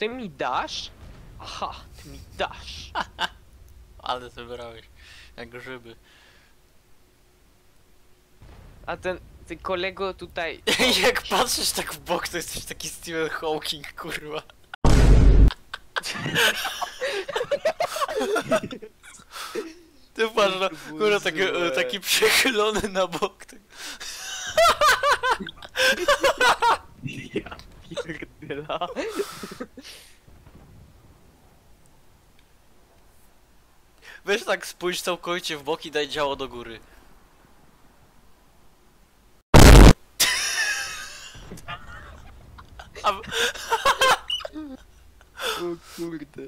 ty mi dasz? Aha, ty mi dasz. Ale zebrałeś. Jak grzyby. A ten, ten kolego tutaj... Jak patrzysz tak w bok, to jesteś taki Stephen Hawking, kurwa. Ty patrz, kurwa, taki, taki przechylony na bok. Tak. Pierdyla. Weź tak spójrz całkowicie w bok i daj działo do góry. A, O kurde.